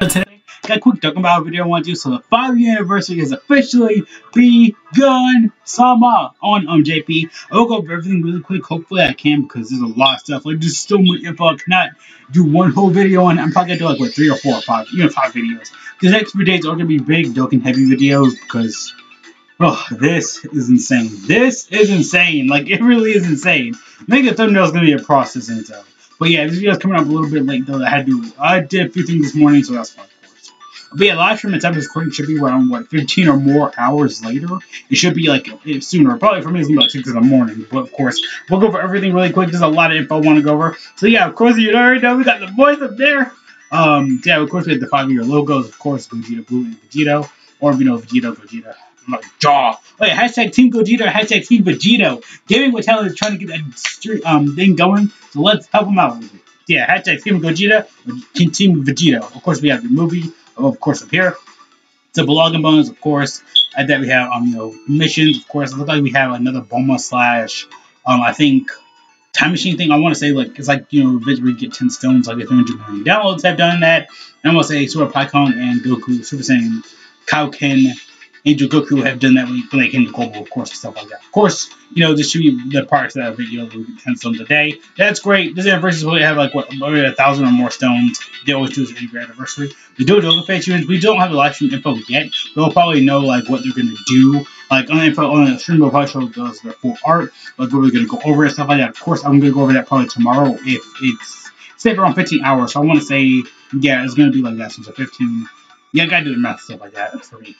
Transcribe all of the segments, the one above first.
today, got a quick talking about video I want to do. So the five year anniversary has officially begun. Sama on um JP. I will go over everything really quick. Hopefully I can because there's a lot of stuff. Like there's so much info. I cannot do one whole video on. I'm probably gonna do like what three or four or five, even five videos. The next few days are gonna be big, dark, and heavy videos because Oh, this is insane. This is insane. Like, it really is insane. I think the thumbnail is going to be a process in itself. But yeah, this video is coming up a little bit late, though. I had to, I did a few things this morning, so that's course. But yeah, live stream is recording should be around, what, 15 or more hours later? It should be, like, sooner. Probably for me, it's to be like 6 in the morning. But, of course, we'll go over everything really quick. There's a lot of info I want to go over. So, yeah, of course, you already know we got the boys up there. Um, yeah, of course, we have the five-year logos, of course, Gogeta Blue and Vegito. Or, you know, Vegito, Gogeta my jaw. Wait, hashtag Team Gogeta, hashtag Team Vegito. Gaming Talent is trying to get that um thing going, so let's help them out. Yeah, hashtag Team Gogeta, Team Vegito. Of course, we have the movie, of course, up here. It's a blog and bonus, of course. At that we have um you know missions, of course. It looks like we have another Bulma slash um I think time machine thing. I want to say like it's like you know we get ten stones, like 300 million downloads have done that. And I want to say Super Pycon and Goku, Super Saiyan, Kaioken, Angel Goku have done that when they came to global, of course, and stuff like that. Of course, you know, be the parts that video be 10 stones a day. That's great. This anniversary will have like what a thousand or more stones. They always do this every anniversary. The Dojo Face units, we don't have the live stream info yet. They'll probably know like what they're gonna do. Like on the info on the stream, we'll probably show us their full art, like what we're gonna go over and stuff like that. Of course, I'm gonna go over that probably tomorrow if it's say around 15 hours. So I want to say, yeah, it's gonna be like that. since So 15. Yeah, I gotta do the math stuff like that for me.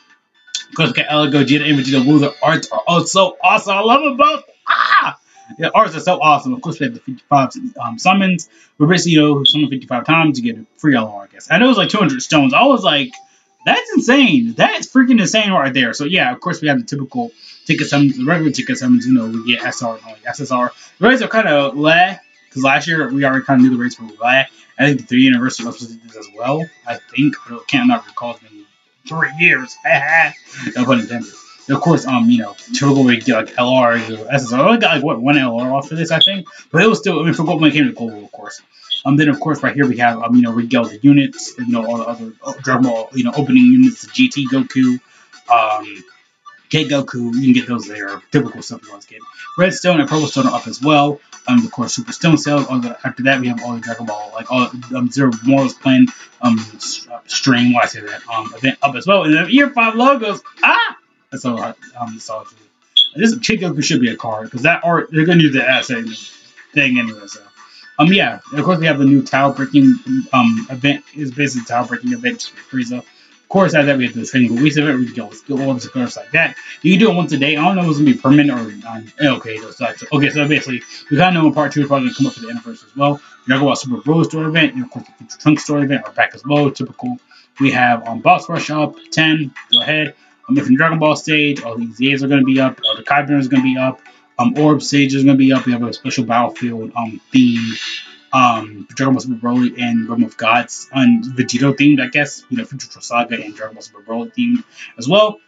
Because LR Gogeta and Vegito Blue, the arts are oh so awesome. I love them both. Ah! The arts are so awesome. Of course, we have the 55 um, summons. We're basically, you know, summon 55 times to get a free LR, I guess. I know it was like 200 stones. I was like, that's insane. That is freaking insane right there. So, yeah, of course, we have the typical ticket summons, the regular ticket summons. You know, we get SR and only SSR. The rates are kind of leh, because last year we already kind of knew the rates were leh. I think the 3 University did this as well. I think. I can't not recall three years. no pun intended. of course, um, you know, Turbo we get like LR, SSR. I only got like what one LR off of this, I think, but it was still. I mean, for when it came to global, of course. Um, then of course right here we have um, you know, Rigel the units, you know, all the other oh, Dragon Ball, you know, opening units, GT Goku, um, K Goku, you can get those there. Typical want to get. Redstone and Purple Stone are up as well. Um, of course, Super Stone Cells. after that, we have all the Dragon Ball, like all um, Zero Morals playing um stream. Why I say that um event up as well. And then year five logos. Ah, that's all. Um, that's all. This Kid Goku should be a card because that art they're gonna use the asset thing anyway. So. Um, yeah, of course we have the new tile breaking um event. Is basically tile breaking event for Frieza course, after that, we have the training weeks of it. We go skill levels and like that. You can do it once a day. I don't know if it's gonna be permanent or um, okay. So, okay, so basically, we kind of know in part two is probably gonna come up for the anniversary as well. You're gonna go about Super Bros store event, and of course the Trunk store event are back as well. Typical. We have um, Boss Rush up ten. Go ahead. Um, different Dragon Ball stage. All these A's are gonna be up. All the Kyber is gonna be up. Um, Orb stage is gonna be up. We have a special battlefield um theme um, Dragon Ball Super Broly and Realm of Gods on Vegito themed, I guess. You know, Future Saga and Dragon Ball Super Broly themed as well.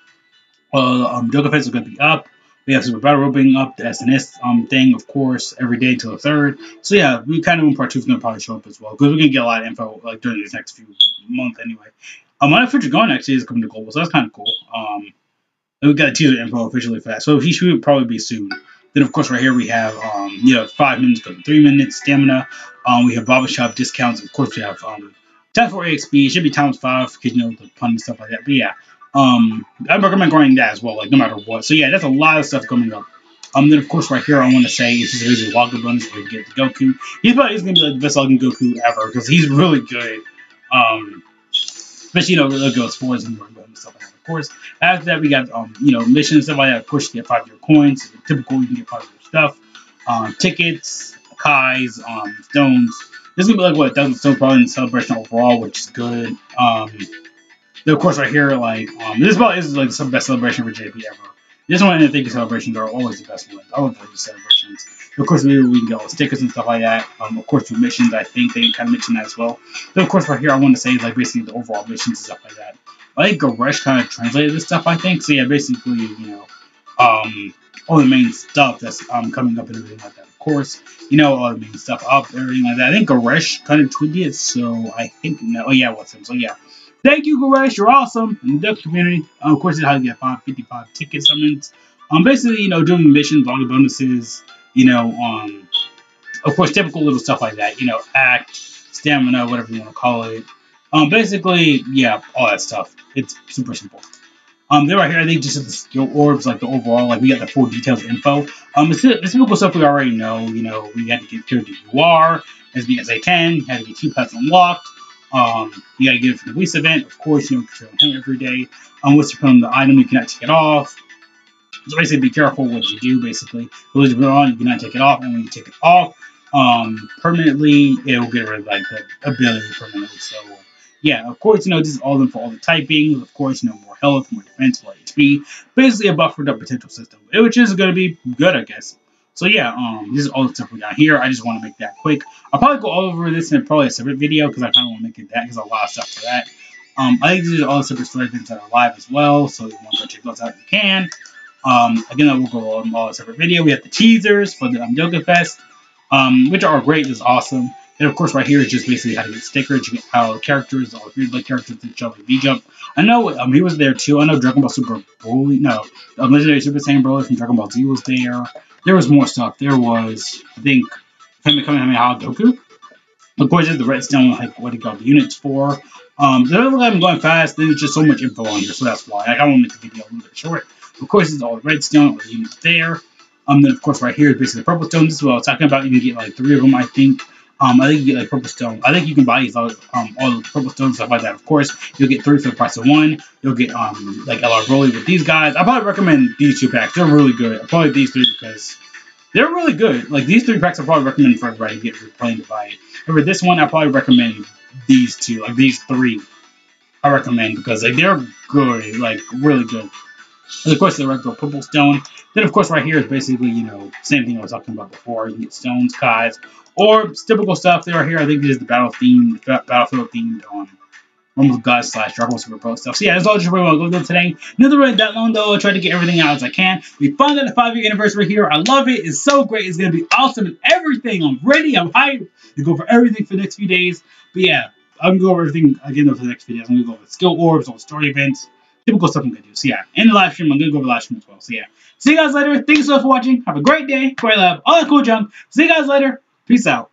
Uh, um, Jogo Fest is going to be up. We have Super Battle being up, the SNS um, thing, of course, every day until the third. So yeah, we kind of in part two is going to probably show up as well because we're going to get a lot of info like during these next few months anyway. Um, my Future Gohan actually is coming to global, so that's kind of cool. Um, we got a teaser info officially for that, so he should probably be soon. Then, of course, right here we have, um, you know, five minutes go to three minutes stamina. Um, we have barbershop discounts. Of course, we have um, time for AXP. It should be times five because, you know, the pun and stuff like that. But yeah, um, I recommend grinding that as well, like no matter what. So yeah, that's a lot of stuff coming up. Um, then of course right here I want to say is this is Waka Buns where you get the Goku. He's probably he's gonna be like the best looking Goku ever because he's really good. Um, especially you know the goes forwards and stuff like that. Of course, after that we got um you know missions stuff like that. Of course, you get five year coins. Typical, you can get five year stuff. Um, tickets, Kai's, um, stones. This is gonna be like what a thousand stone probably in celebration overall, which is good. Um, then of course right here, like um, this probably is like the best celebration for JP ever. This one I think celebrations are always the best ones. I love the celebrations. Of course, maybe we can get all stickers and stuff like that. Um, of course, for missions, I think they kind of mention that as well. Then, of course, right here, I want to say like basically the overall missions and stuff like that. I think Goresh kind of translated this stuff, I think. So yeah, basically, you know, um, all the main stuff that's um coming up and everything like that. Of course, you know, all the main stuff up, everything like that. I think Goresh kind of tweeted it, so I think, no, oh yeah, what's him, so yeah. Thank you, Goresh, you're awesome, in the community. Um, of course, it's how you get 555 ticket summons. Um, basically, you know, doing missions, all the bonuses, you know, um, of course, typical little stuff like that, you know, act, stamina, whatever you want to call it. Um, basically, yeah, all that stuff. It's super simple. Um, then right here, I think just the skill orbs, like the overall, like we got the full details info. Um, it's, typical stuff we already know. You know, we had to get cleared to UR as as I can. Had to get two pets unlocked. Um, you gotta get it from the waste event, of course. You know, control him every day. Um, once you put on the item, you cannot take it off. So basically, be careful what you do. Basically, once you put it on, you cannot take it off, and when you take it off, um, permanently, it will get rid of like the ability permanently. So yeah, of course, you know, this is all in for all the typing. Of course, you know, more health, more defense, more HP. Basically, a buffered up potential system, which is going to be good, I guess. So yeah, um, this is all the stuff we got here. I just want to make that quick. I'll probably go over this in probably a separate video because I kind of want to make it that because a lot of stuff for that. Um, I think these are all the separate story things that are live as well. So if you want to check those out, you can. Um, again, I will go on all a separate video. We have the teasers for the um, Yoga Fest, um, which are great. This is awesome. And of course, right here is just basically how to get stickers, you get the characters, all the like characters that jump and V jump. I know um, he was there too. I know Dragon Ball Super Broly, no, um, Legendary Super Saiyan Broly from Dragon Ball Z was there. There was more stuff. There was, I think, Kamehameha Goku. Of course, the redstone, like what he got the units for. Um, so I'm going fast. There's just so much info on here, so that's why I, I want to make the video a little bit short. Of course, it's all the redstone, all the units there. Um, then of course, right here is basically the purple stone. This is what I was talking about. You can get like three of them, I think. Um, I think you get like purple stone. I think you can buy these all, um, all the purple stones stuff like that. Of course, you'll get three for the price of one. You'll get um like LR Broly with these guys. I probably recommend these two packs. They're really good. Probably these three because they're really good. Like these three packs, I probably recommend for everybody to get for playing to buy it. for this one, I probably recommend these two, like these three. I recommend because like they're good, like really good. And of course, the regular purple stone. Then, of course, right here is basically, you know, same thing I was talking about before. You get stones, Kais, or typical stuff. There here, I think this is the battle theme, battlefield themed um, Rumble God slash Dragon Super Pro stuff. So yeah, that's all just really to go today. Never really that long though. I tried to get everything out as I can. We found out the five year anniversary here. I love it. It's so great. It's gonna be awesome and everything. I'm ready. I'm hyped to go for everything for the next few days. But yeah, I'm gonna go over everything again for the next days. I'm gonna go over skill orbs, all story events, typical stuff I'm gonna do. So yeah, in the live stream, I'm gonna go over live stream as well. So yeah, see you guys later. Thank you so much for watching. Have a great day. Great love. All that cool junk. See you guys later. Peace out.